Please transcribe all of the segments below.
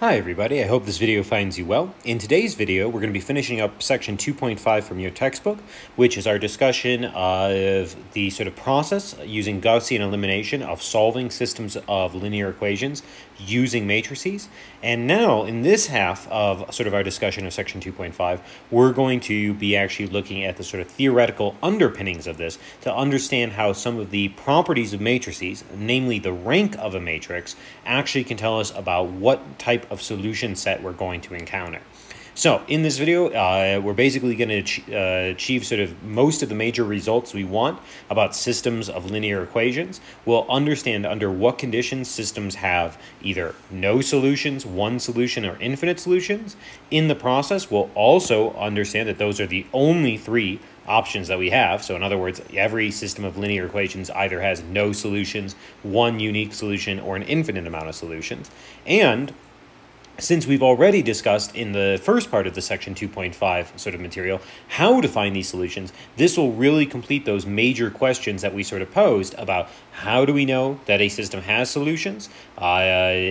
Hi everybody, I hope this video finds you well. In today's video, we're going to be finishing up section 2.5 from your textbook, which is our discussion of the sort of process using Gaussian elimination of solving systems of linear equations using matrices. And now, in this half of sort of our discussion of section 2.5, we're going to be actually looking at the sort of theoretical underpinnings of this to understand how some of the properties of matrices, namely the rank of a matrix, actually can tell us about what type of solution set we're going to encounter. So in this video, uh, we're basically going to ach uh, achieve sort of most of the major results we want about systems of linear equations. We'll understand under what conditions systems have either no solutions, one solution, or infinite solutions. In the process, we'll also understand that those are the only three options that we have. So in other words, every system of linear equations either has no solutions, one unique solution, or an infinite amount of solutions. And since we've already discussed in the first part of the section 2.5 sort of material how to find these solutions, this will really complete those major questions that we sort of posed about how do we know that a system has solutions, uh,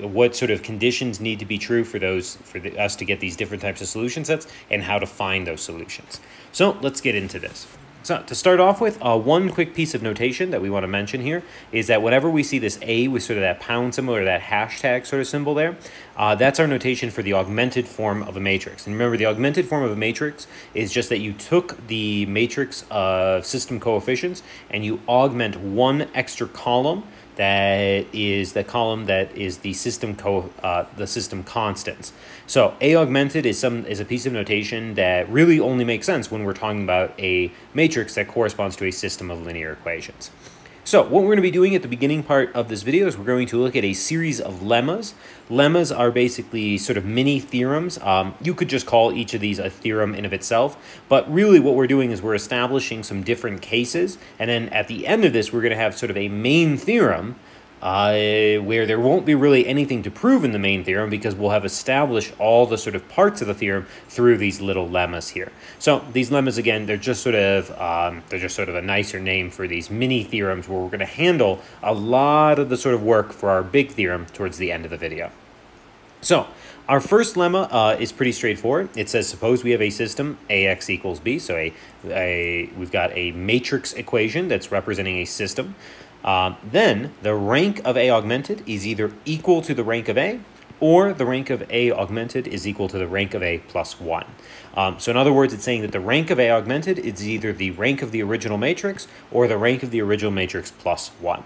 what sort of conditions need to be true for those for the, us to get these different types of solution sets, and how to find those solutions. So let's get into this. So to start off with, uh, one quick piece of notation that we want to mention here is that whenever we see this A with sort of that pound symbol or that hashtag sort of symbol there, uh, that's our notation for the augmented form of a matrix. And remember, the augmented form of a matrix is just that you took the matrix of system coefficients and you augment one extra column that is the column that is the system co uh, the system constants. So A augmented is some is a piece of notation that really only makes sense when we're talking about a matrix that corresponds to a system of linear equations. So what we're going to be doing at the beginning part of this video is we're going to look at a series of lemmas. Lemmas are basically sort of mini theorems. Um, you could just call each of these a theorem in of itself, but really what we're doing is we're establishing some different cases, and then at the end of this we're going to have sort of a main theorem uh, where there won't be really anything to prove in the main theorem because we'll have established all the sort of parts of the theorem through these little lemmas here. So these lemmas, again, they're just sort of um, they're just sort of a nicer name for these mini theorems where we're going to handle a lot of the sort of work for our big theorem towards the end of the video. So our first lemma uh, is pretty straightforward. It says, suppose we have a system AX equals B. So a, a we've got a matrix equation that's representing a system. Um, then the rank of A augmented is either equal to the rank of A or the rank of A augmented is equal to the rank of A plus 1. Um, so in other words, it's saying that the rank of A augmented is either the rank of the original matrix or the rank of the original matrix plus 1.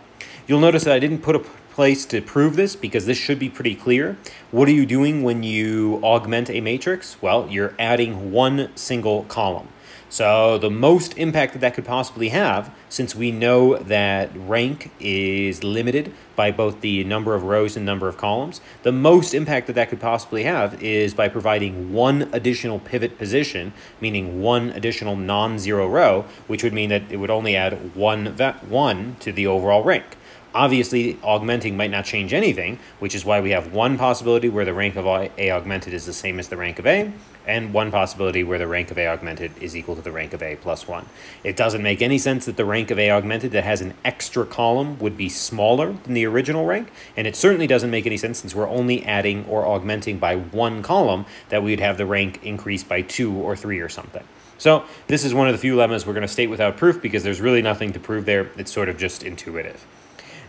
You'll notice that I didn't put a place to prove this because this should be pretty clear. What are you doing when you augment a matrix? Well, you're adding one single column. So the most impact that that could possibly have, since we know that rank is limited by both the number of rows and number of columns, the most impact that that could possibly have is by providing one additional pivot position, meaning one additional non-zero row, which would mean that it would only add one, one to the overall rank. Obviously, augmenting might not change anything, which is why we have one possibility where the rank of A augmented is the same as the rank of A, and one possibility where the rank of A augmented is equal to the rank of A plus 1. It doesn't make any sense that the rank of A augmented that has an extra column would be smaller than the original rank, and it certainly doesn't make any sense since we're only adding or augmenting by one column that we'd have the rank increase by 2 or 3 or something. So this is one of the few lemmas we're going to state without proof because there's really nothing to prove there. It's sort of just intuitive.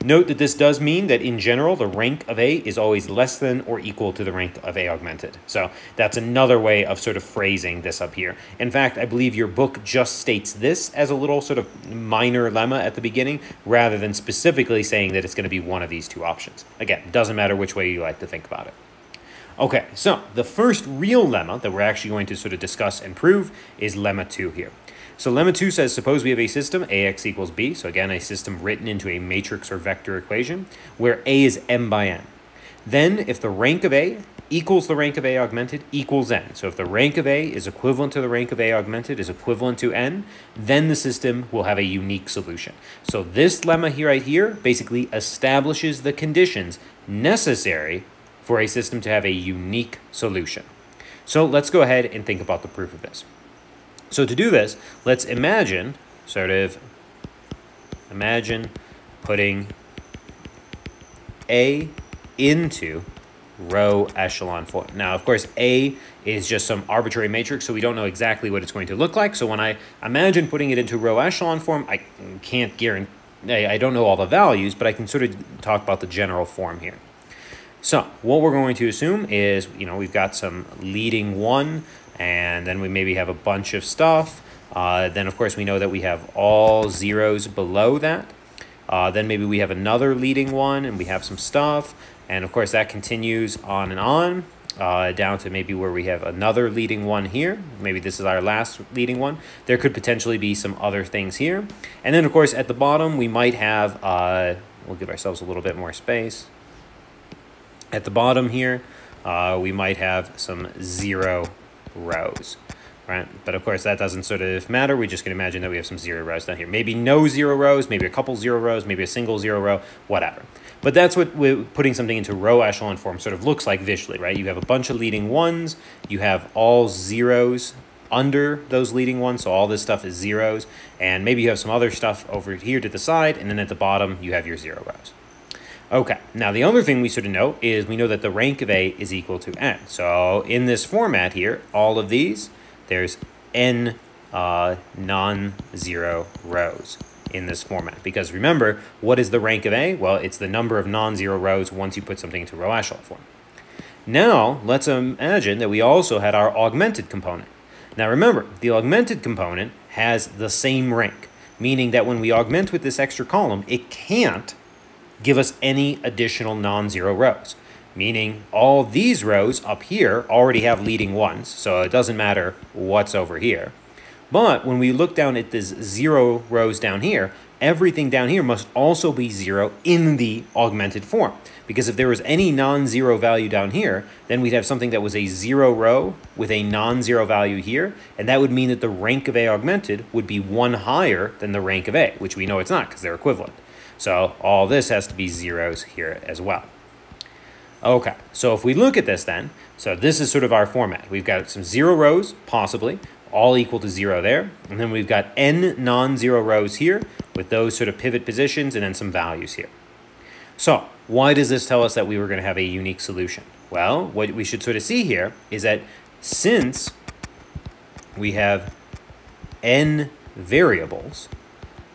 Note that this does mean that in general, the rank of A is always less than or equal to the rank of A augmented. So that's another way of sort of phrasing this up here. In fact, I believe your book just states this as a little sort of minor lemma at the beginning, rather than specifically saying that it's going to be one of these two options. Again, doesn't matter which way you like to think about it. Okay, so the first real lemma that we're actually going to sort of discuss and prove is lemma 2 here. So lemma 2 says, suppose we have a system, ax equals b, so again, a system written into a matrix or vector equation, where a is m by n. Then, if the rank of a equals the rank of a augmented equals n. So if the rank of a is equivalent to the rank of a augmented is equivalent to n, then the system will have a unique solution. So this lemma here right here basically establishes the conditions necessary for a system to have a unique solution. So let's go ahead and think about the proof of this. So to do this, let's imagine, sort of, imagine putting A into row echelon form. Now, of course, A is just some arbitrary matrix, so we don't know exactly what it's going to look like. So when I imagine putting it into row echelon form, I can't guarantee, I don't know all the values, but I can sort of talk about the general form here. So what we're going to assume is, you know, we've got some leading one, and then we maybe have a bunch of stuff. Uh, then, of course, we know that we have all zeros below that. Uh, then maybe we have another leading one, and we have some stuff. And, of course, that continues on and on. Uh, down to maybe where we have another leading one here. Maybe this is our last leading one. There could potentially be some other things here. And then, of course, at the bottom, we might have, uh, we'll give ourselves a little bit more space. At the bottom here, uh, we might have some zero rows, right? But of course, that doesn't sort of matter. We just can imagine that we have some zero rows down here. Maybe no zero rows, maybe a couple zero rows, maybe a single zero row, whatever. But that's what we're putting something into row echelon form sort of looks like visually, right? You have a bunch of leading ones, you have all zeros under those leading ones, so all this stuff is zeros, and maybe you have some other stuff over here to the side, and then at the bottom you have your zero rows. Okay, now the other thing we sort of know is we know that the rank of A is equal to n. So in this format here, all of these, there's n uh, non-zero rows in this format. Because remember, what is the rank of A? Well, it's the number of non-zero rows once you put something into row echelon form. Now, let's imagine that we also had our augmented component. Now remember, the augmented component has the same rank, meaning that when we augment with this extra column, it can't give us any additional non-zero rows, meaning all these rows up here already have leading ones, so it doesn't matter what's over here. But when we look down at this zero rows down here, everything down here must also be zero in the augmented form. Because if there was any non-zero value down here, then we'd have something that was a zero row with a non-zero value here, and that would mean that the rank of A augmented would be one higher than the rank of A, which we know it's not because they're equivalent. So all this has to be zeros here as well. Okay, so if we look at this then, so this is sort of our format. We've got some zero rows, possibly, all equal to zero there. And then we've got n non-zero rows here with those sort of pivot positions and then some values here. So why does this tell us that we were going to have a unique solution? Well, what we should sort of see here is that since we have n variables,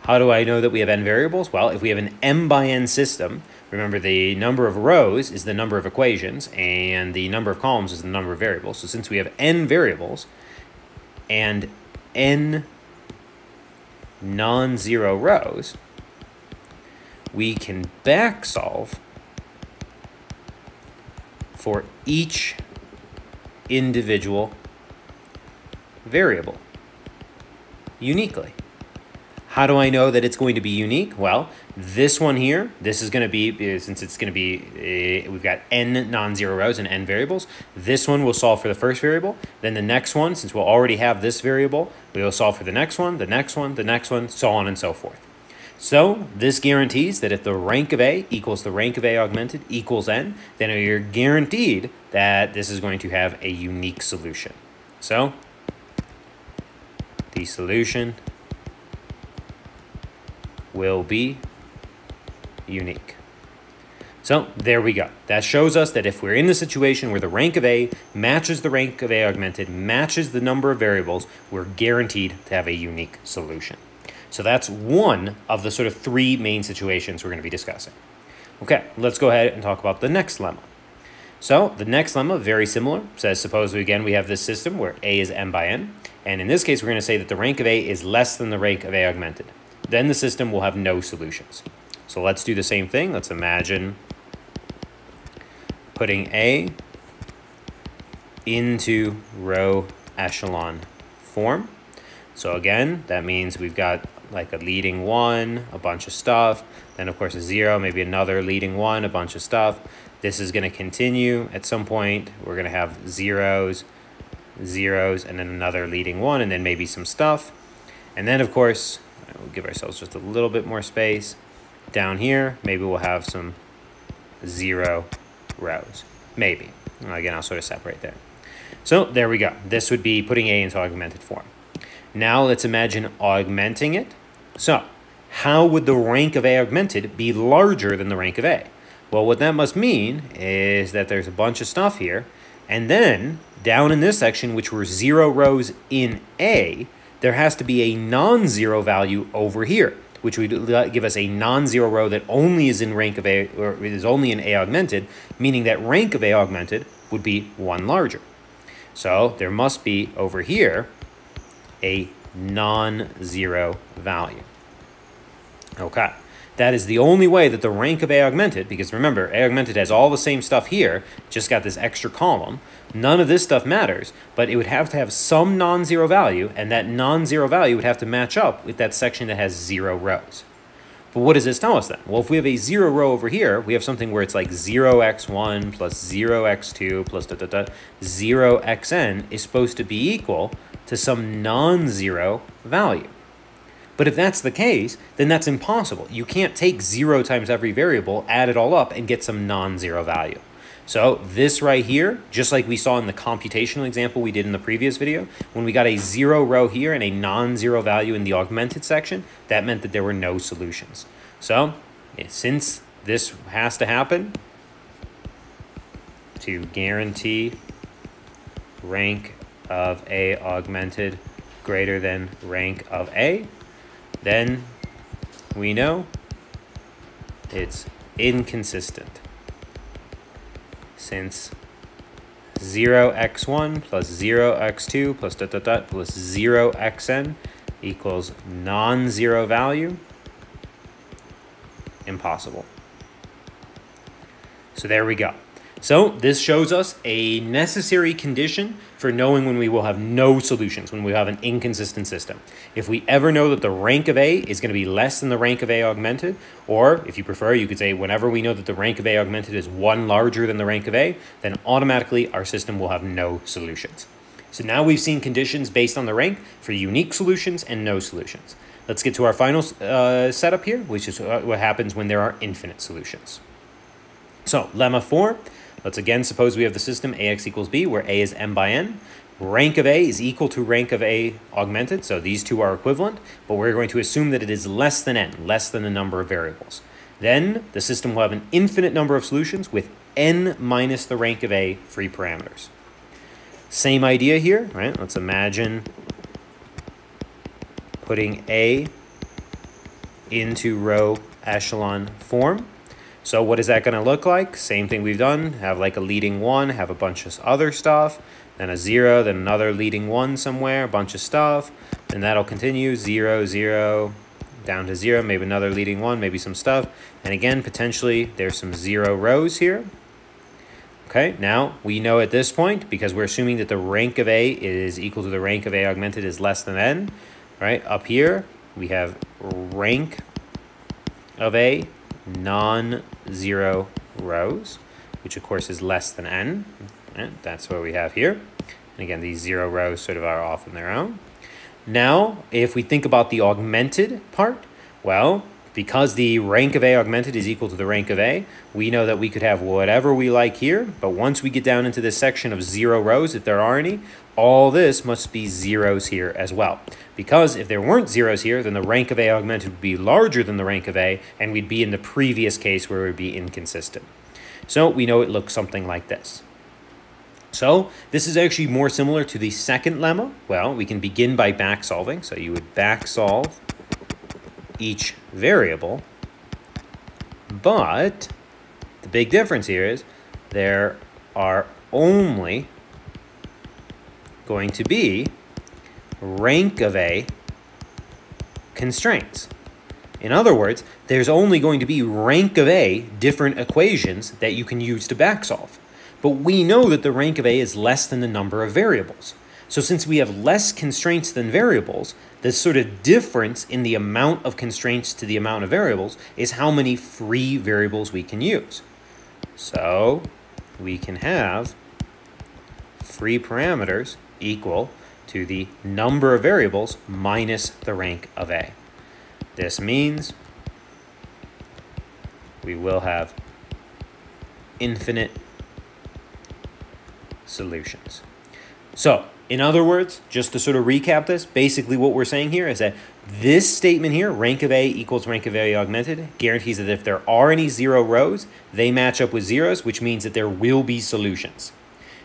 how do I know that we have n variables? Well, if we have an m by n system, remember the number of rows is the number of equations, and the number of columns is the number of variables. So since we have n variables and n non-zero rows, we can back solve for each individual variable uniquely. How do I know that it's going to be unique? Well, this one here, this is going to be, since it's going to be, uh, we've got n non-zero rows and n variables, this one will solve for the first variable. Then the next one, since we'll already have this variable, we will solve for the next one, the next one, the next one, so on and so forth. So this guarantees that if the rank of A equals the rank of A augmented equals n, then you're guaranteed that this is going to have a unique solution. So the solution will be unique. So there we go. That shows us that if we're in the situation where the rank of A matches the rank of A augmented, matches the number of variables, we're guaranteed to have a unique solution. So that's one of the sort of three main situations we're going to be discussing. Okay, let's go ahead and talk about the next lemma. So the next lemma, very similar, says suppose we, again we have this system where A is m by n, and in this case we're going to say that the rank of A is less than the rank of A augmented then the system will have no solutions. So let's do the same thing. Let's imagine putting A into row echelon form. So again, that means we've got like a leading one, a bunch of stuff, then of course a zero, maybe another leading one, a bunch of stuff. This is going to continue. At some point, we're going to have zeros, zeros, and then another leading one, and then maybe some stuff. And then, of course, We'll give ourselves just a little bit more space. Down here, maybe we'll have some zero rows. Maybe. Again, I'll sort of separate there. So there we go. This would be putting A into augmented form. Now let's imagine augmenting it. So how would the rank of A augmented be larger than the rank of A? Well, what that must mean is that there's a bunch of stuff here. And then down in this section, which were zero rows in A, there has to be a non-zero value over here, which would give us a non-zero row that only is in rank of A, or is only in A augmented, meaning that rank of A augmented would be one larger. So there must be over here a non-zero value. Okay. That is the only way that the rank of A augmented, because remember, A augmented has all the same stuff here, just got this extra column. None of this stuff matters, but it would have to have some non-zero value, and that non-zero value would have to match up with that section that has zero rows. But what does this tell us then? Well, if we have a zero row over here, we have something where it's like 0x1 plus 0x2 plus da, da, da, 0xn is supposed to be equal to some non-zero value. But if that's the case, then that's impossible. You can't take 0 times every variable, add it all up, and get some non-zero value. So this right here, just like we saw in the computational example we did in the previous video, when we got a zero row here and a non-zero value in the augmented section, that meant that there were no solutions. So since this has to happen to guarantee rank of A augmented greater than rank of A, then we know it's inconsistent since 0x1 plus 0x2 plus dot dot dot plus 0xn equals non-zero value, impossible. So there we go. So this shows us a necessary condition for knowing when we will have no solutions, when we have an inconsistent system. If we ever know that the rank of A is going to be less than the rank of A augmented, or if you prefer, you could say whenever we know that the rank of A augmented is one larger than the rank of A, then automatically our system will have no solutions. So now we've seen conditions based on the rank for unique solutions and no solutions. Let's get to our final uh, setup here, which is uh, what happens when there are infinite solutions. So lemma 4, Let's again suppose we have the system ax equals b, where a is m by n. Rank of a is equal to rank of a augmented, so these two are equivalent, but we're going to assume that it is less than n, less than the number of variables. Then the system will have an infinite number of solutions with n minus the rank of a free parameters. Same idea here, right? Let's imagine putting a into row echelon form. So what is that going to look like? Same thing we've done. Have like a leading one, have a bunch of other stuff, then a zero, then another leading one somewhere, a bunch of stuff, and that'll continue, zero, zero, down to zero, maybe another leading one, maybe some stuff. And again, potentially there's some zero rows here. Okay, now we know at this point, because we're assuming that the rank of A is equal to the rank of A augmented is less than N, right? Up here, we have rank of A non-zero rows, which of course is less than n. And that's what we have here. And again, these zero rows sort of are off on their own. Now, if we think about the augmented part, well, because the rank of A augmented is equal to the rank of A, we know that we could have whatever we like here, but once we get down into this section of zero rows, if there are any, all this must be zeros here as well. Because if there weren't zeros here, then the rank of A augmented would be larger than the rank of A, and we'd be in the previous case where it would be inconsistent. So we know it looks something like this. So this is actually more similar to the second lemma. Well, we can begin by back solving. So you would back solve each variable. But the big difference here is there are only going to be rank of A constraints. In other words, there's only going to be rank of A different equations that you can use to back solve. But we know that the rank of A is less than the number of variables. So since we have less constraints than variables, the sort of difference in the amount of constraints to the amount of variables is how many free variables we can use. So we can have free parameters equal to the number of variables minus the rank of A. This means we will have infinite solutions. So, in other words, just to sort of recap this, basically what we're saying here is that this statement here, rank of A equals rank of A augmented, guarantees that if there are any zero rows, they match up with zeros, which means that there will be solutions.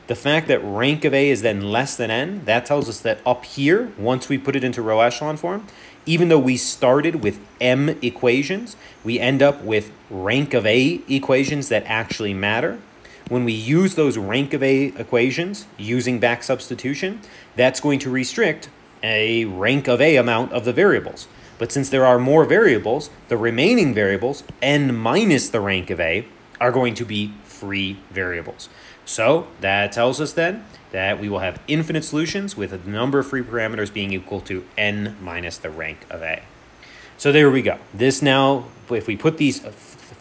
The fact that rank of A is then less than n, that tells us that up here, once we put it into row echelon form, even though we started with m equations, we end up with rank of A equations that actually matter. When we use those rank of A equations using back substitution, that's going to restrict a rank of A amount of the variables. But since there are more variables, the remaining variables, n minus the rank of A, are going to be free variables. So that tells us then that we will have infinite solutions with the number of free parameters being equal to n minus the rank of A. So there we go. This now, if we put these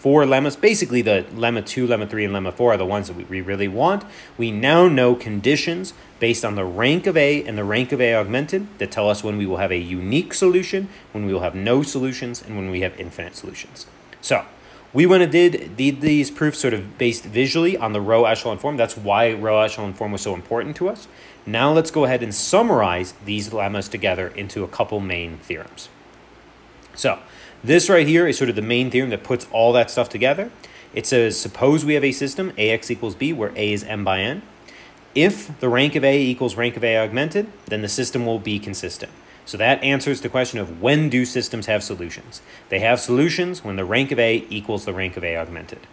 four lemmas, basically the lemma 2, lemma 3, and lemma 4 are the ones that we really want. We now know conditions based on the rank of A and the rank of A augmented that tell us when we will have a unique solution, when we will have no solutions, and when we have infinite solutions. So we went and did, did these proofs sort of based visually on the row echelon form. That's why row echelon form was so important to us. Now let's go ahead and summarize these lemmas together into a couple main theorems. So this right here is sort of the main theorem that puts all that stuff together. It says, suppose we have a system, ax equals b, where a is m by n. If the rank of a equals rank of a augmented, then the system will be consistent. So that answers the question of when do systems have solutions? They have solutions when the rank of A equals the rank of A augmented.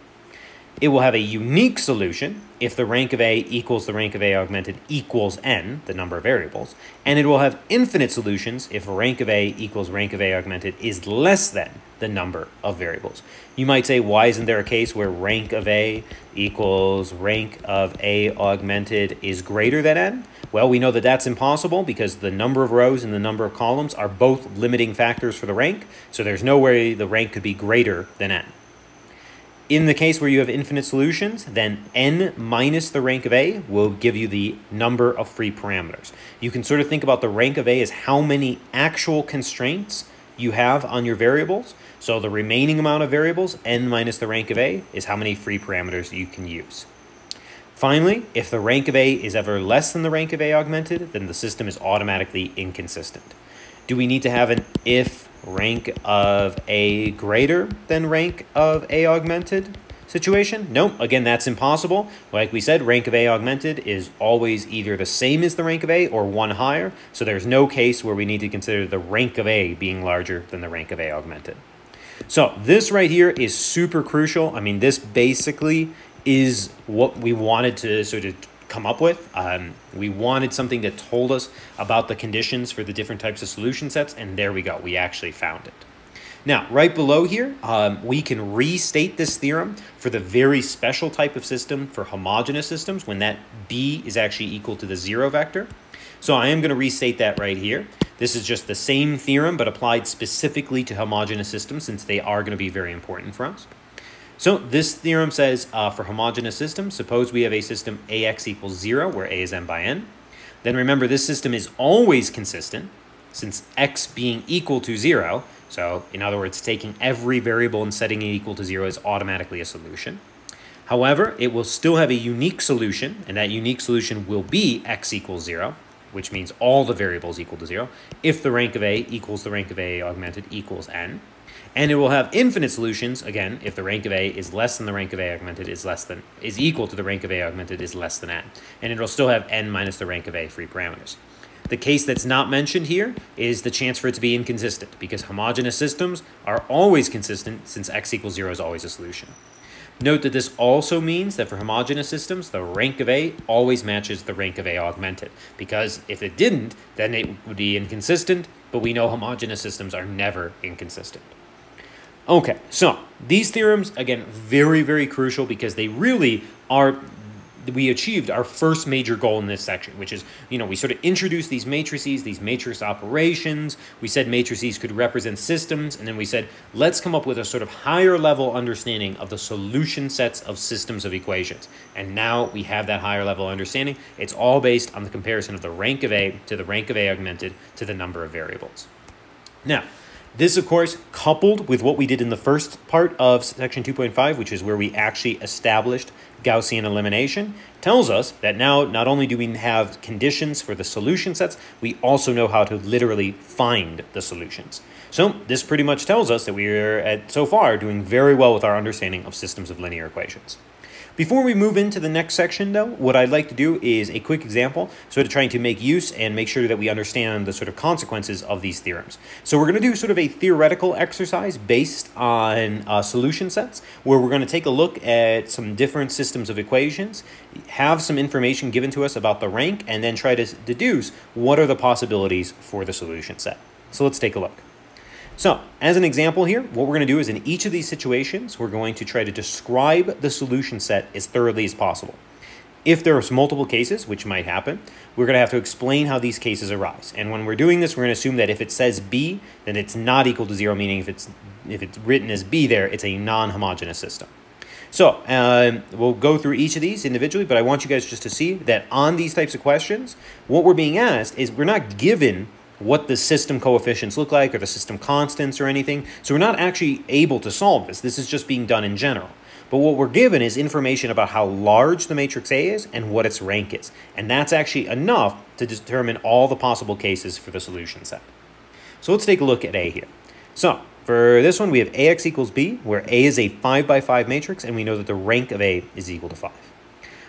It will have a unique solution if the rank of A equals the rank of A augmented equals n, the number of variables, and it will have infinite solutions if rank of A equals rank of A augmented is less than the number of variables. You might say, why isn't there a case where rank of A equals rank of A augmented is greater than n? Well, we know that that's impossible because the number of rows and the number of columns are both limiting factors for the rank, so there's no way the rank could be greater than n. In the case where you have infinite solutions, then n minus the rank of A will give you the number of free parameters. You can sort of think about the rank of A as how many actual constraints you have on your variables. So the remaining amount of variables, n minus the rank of A, is how many free parameters you can use. Finally, if the rank of A is ever less than the rank of A augmented, then the system is automatically inconsistent. Do we need to have an if rank of A greater than rank of A augmented situation? No, again, that's impossible. Like we said, rank of A augmented is always either the same as the rank of A or one higher, so there's no case where we need to consider the rank of A being larger than the rank of A augmented. So this right here is super crucial. I mean, this basically is what we wanted to sort of come up with. Um, we wanted something that told us about the conditions for the different types of solution sets, and there we go. We actually found it. Now, right below here, um, we can restate this theorem for the very special type of system for homogeneous systems when that b is actually equal to the zero vector. So I am going to restate that right here. This is just the same theorem, but applied specifically to homogeneous systems since they are going to be very important for us. So this theorem says uh, for homogeneous systems, suppose we have a system AX equals 0, where A is m by n. Then remember, this system is always consistent, since x being equal to 0. So in other words, taking every variable and setting it equal to 0 is automatically a solution. However, it will still have a unique solution, and that unique solution will be x equals 0, which means all the variables equal to 0, if the rank of A equals the rank of A augmented equals n. And it will have infinite solutions, again, if the rank of A is less than the rank of A augmented is less than is equal to the rank of A augmented is less than n. And it will still have n minus the rank of A free parameters. The case that's not mentioned here is the chance for it to be inconsistent, because homogeneous systems are always consistent since x equals 0 is always a solution. Note that this also means that for homogeneous systems, the rank of A always matches the rank of A augmented, because if it didn't, then it would be inconsistent, but we know homogeneous systems are never inconsistent. Okay, so these theorems, again, very, very crucial because they really are, we achieved our first major goal in this section, which is, you know, we sort of introduced these matrices, these matrix operations. We said matrices could represent systems, and then we said, let's come up with a sort of higher level understanding of the solution sets of systems of equations. And now we have that higher level understanding. It's all based on the comparison of the rank of A to the rank of A augmented to the number of variables. Now, this, of course, coupled with what we did in the first part of section 2.5, which is where we actually established Gaussian elimination tells us that now not only do we have conditions for the solution sets, we also know how to literally find the solutions. So this pretty much tells us that we are, at, so far, doing very well with our understanding of systems of linear equations. Before we move into the next section, though, what I'd like to do is a quick example, sort of trying to make use and make sure that we understand the sort of consequences of these theorems. So we're going to do sort of a theoretical exercise based on uh, solution sets, where we're going to take a look at some different systems of equations, have some information given to us about the rank, and then try to deduce what are the possibilities for the solution set. So let's take a look. So, as an example here, what we're going to do is in each of these situations, we're going to try to describe the solution set as thoroughly as possible. If there's multiple cases, which might happen, we're going to have to explain how these cases arise. And when we're doing this, we're going to assume that if it says B, then it's not equal to zero, meaning if it's, if it's written as B there, it's a non-homogeneous system. So um, we'll go through each of these individually, but I want you guys just to see that on these types of questions, what we're being asked is we're not given what the system coefficients look like or the system constants or anything. So we're not actually able to solve this. This is just being done in general. But what we're given is information about how large the matrix A is and what its rank is. And that's actually enough to determine all the possible cases for the solution set. So let's take a look at A here. So for this one, we have AX equals B, where A is a 5 by 5 matrix, and we know that the rank of A is equal to 5.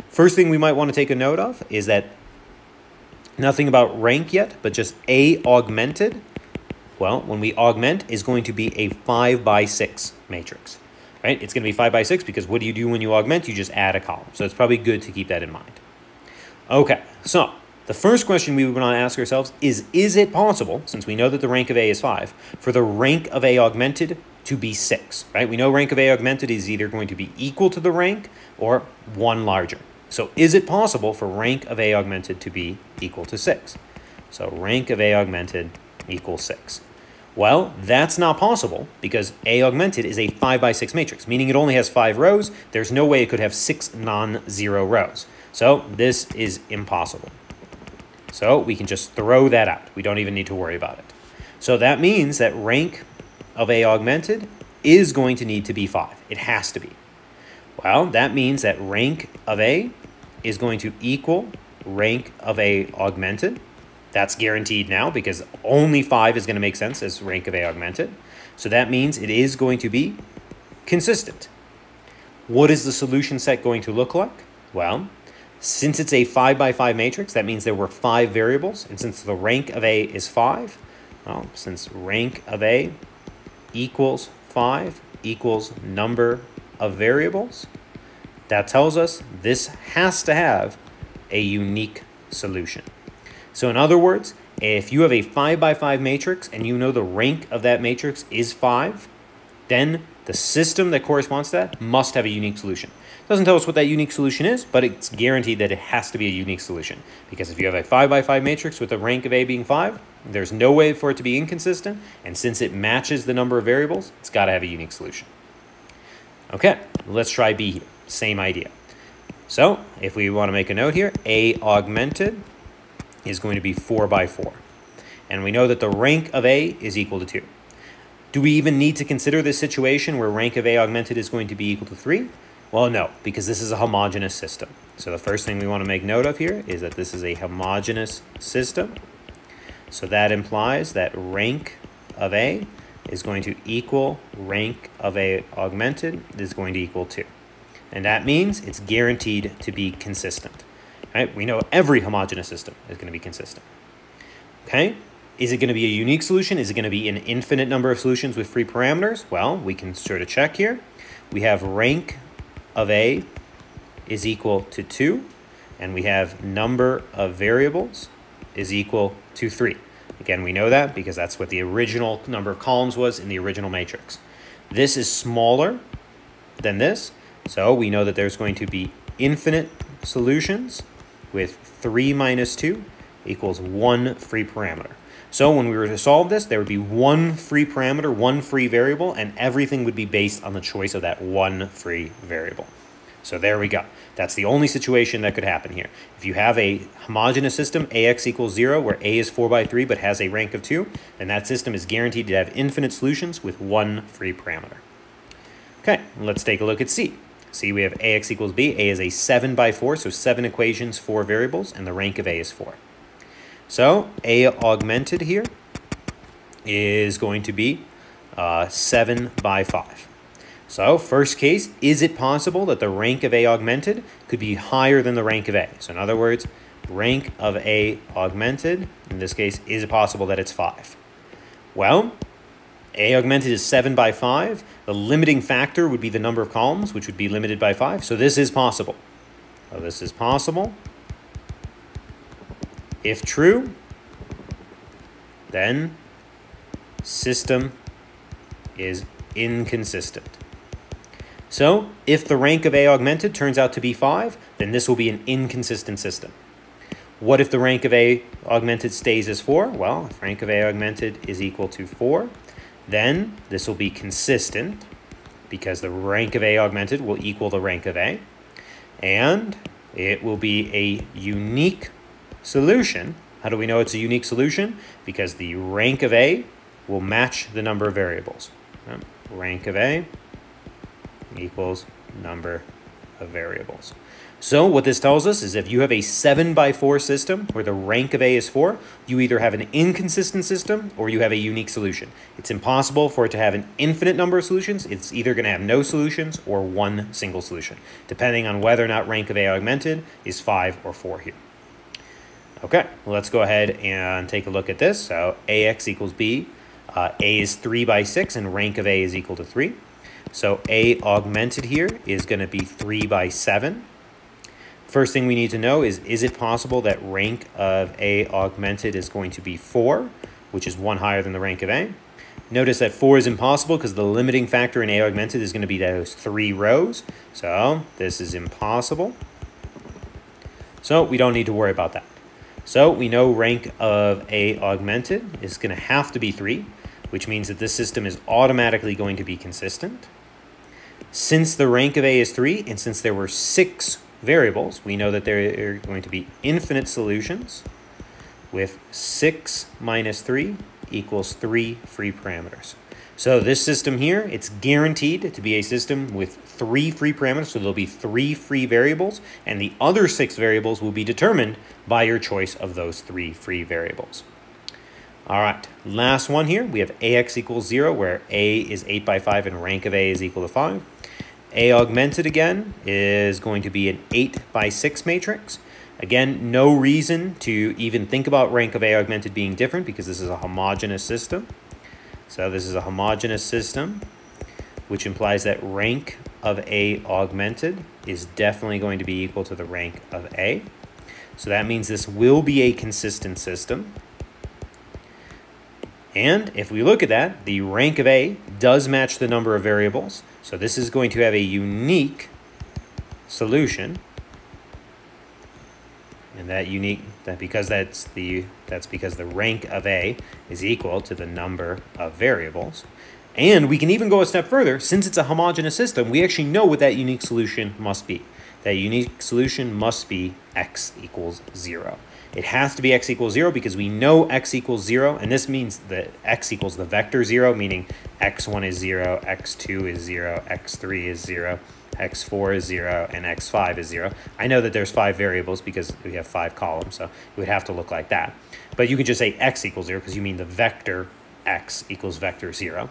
First thing we might want to take a note of is that Nothing about rank yet, but just A augmented. Well, when we augment is going to be a 5 by 6 matrix. Right? It's going to be 5 by 6 because what do you do when you augment? You just add a column. So it's probably good to keep that in mind. Okay, so the first question we would want to ask ourselves is, is it possible, since we know that the rank of A is 5, for the rank of A augmented to be 6, right? We know rank of A augmented is either going to be equal to the rank or 1 larger. So is it possible for rank of A augmented to be equal to 6? So rank of A augmented equals 6. Well, that's not possible because A augmented is a 5 by 6 matrix, meaning it only has 5 rows. There's no way it could have 6 non-zero rows. So this is impossible. So we can just throw that out. We don't even need to worry about it. So that means that rank of A augmented is going to need to be 5. It has to be. Well, that means that rank of A is going to equal rank of A augmented. That's guaranteed now because only 5 is going to make sense as rank of A augmented. So that means it is going to be consistent. What is the solution set going to look like? Well, since it's a 5 by 5 matrix, that means there were 5 variables. And since the rank of A is 5, well, since rank of A equals 5 equals number of variables, that tells us this has to have a unique solution. So in other words, if you have a 5 by 5 matrix and you know the rank of that matrix is 5, then the system that corresponds to that must have a unique solution. It doesn't tell us what that unique solution is, but it's guaranteed that it has to be a unique solution. Because if you have a 5 by 5 matrix with a rank of A being 5, there's no way for it to be inconsistent, and since it matches the number of variables, it's got to have a unique solution. Okay, let's try B here. Same idea. So if we want to make a note here, A augmented is going to be 4 by 4. And we know that the rank of A is equal to 2. Do we even need to consider this situation where rank of A augmented is going to be equal to 3? Well, no, because this is a homogeneous system. So the first thing we want to make note of here is that this is a homogeneous system. So that implies that rank of A is going to equal rank of A augmented is going to equal 2. And that means it's guaranteed to be consistent. Right? We know every homogeneous system is going to be consistent. Okay? Is it going to be a unique solution? Is it going to be an infinite number of solutions with free parameters? Well, we can sort of check here. We have rank of A is equal to 2, and we have number of variables is equal to 3. Again, we know that because that's what the original number of columns was in the original matrix. This is smaller than this, so we know that there's going to be infinite solutions with 3 minus 2 equals 1 free parameter. So when we were to solve this, there would be one free parameter, one free variable, and everything would be based on the choice of that one free variable. So there we go. That's the only situation that could happen here. If you have a homogeneous system, AX equals 0, where A is 4 by 3 but has a rank of 2, then that system is guaranteed to have infinite solutions with one free parameter. Okay, let's take a look at C. see we have ax equals b. a is a 7 by 4, so 7 equations, 4 variables, and the rank of a is 4. So a augmented here is going to be uh, 7 by 5. So first case, is it possible that the rank of A augmented could be higher than the rank of A? So in other words, rank of A augmented, in this case, is it possible that it's 5? Well, A augmented is 7 by 5. The limiting factor would be the number of columns, which would be limited by 5. So this is possible. So this is possible. If true, then system is inconsistent. So if the rank of A augmented turns out to be 5, then this will be an inconsistent system. What if the rank of A augmented stays as 4? Well, if rank of A augmented is equal to 4, then this will be consistent because the rank of A augmented will equal the rank of A. And it will be a unique solution. How do we know it's a unique solution? Because the rank of A will match the number of variables. Rank of A equals number of variables. So what this tells us is if you have a 7 by 4 system where the rank of A is 4, you either have an inconsistent system or you have a unique solution. It's impossible for it to have an infinite number of solutions. It's either going to have no solutions or one single solution, depending on whether or not rank of A augmented is 5 or 4 here. Okay, let's go ahead and take a look at this. So AX equals B. Uh, A is 3 by 6 and rank of A is equal to 3. So A augmented here is going to be 3 by 7. First thing we need to know is, is it possible that rank of A augmented is going to be 4, which is 1 higher than the rank of A? Notice that 4 is impossible because the limiting factor in A augmented is going to be those three rows. So this is impossible. So we don't need to worry about that. So we know rank of A augmented is going to have to be 3, which means that this system is automatically going to be consistent. Since the rank of A is 3, and since there were 6 variables, we know that there are going to be infinite solutions with 6 minus 3 equals 3 free parameters. So this system here, it's guaranteed to be a system with three free parameters, so there'll be three free variables, and the other six variables will be determined by your choice of those three free variables. All right, last one here, we have ax equals 0, where a is 8 by 5 and rank of a is equal to 5. A augmented again is going to be an 8 by 6 matrix. Again, no reason to even think about rank of A augmented being different because this is a homogeneous system. So this is a homogeneous system, which implies that rank of A augmented is definitely going to be equal to the rank of A. So that means this will be a consistent system. And if we look at that, the rank of A does match the number of variables. So this is going to have a unique solution. And that unique that because that's the that's because the rank of A is equal to the number of variables. And we can even go a step further. Since it's a homogeneous system, we actually know what that unique solution must be. That unique solution must be x equals 0. It has to be x equals 0 because we know x equals 0, and this means that x equals the vector 0, meaning x1 is 0, x2 is 0, x3 is 0, x4 is 0, and x5 is 0. I know that there's five variables because we have five columns, so it would have to look like that. But you could just say x equals 0 because you mean the vector x equals vector 0.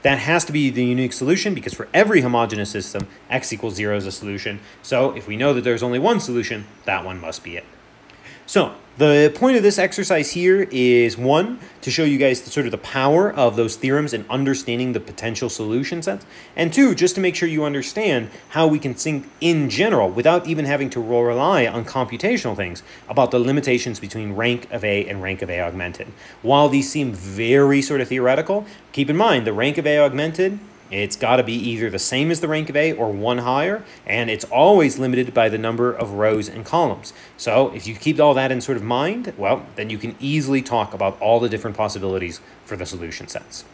That has to be the unique solution because for every homogeneous system, x equals 0 is a solution. So if we know that there's only one solution, that one must be it. So the point of this exercise here is one, to show you guys the, sort of the power of those theorems and understanding the potential solution sets. And two, just to make sure you understand how we can think in general without even having to rely on computational things about the limitations between rank of A and rank of A augmented. While these seem very sort of theoretical, keep in mind the rank of A augmented it's got to be either the same as the rank of A or one higher, and it's always limited by the number of rows and columns. So if you keep all that in sort of mind, well, then you can easily talk about all the different possibilities for the solution sets.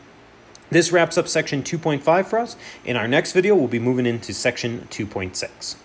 This wraps up section 2.5 for us. In our next video, we'll be moving into section 2.6.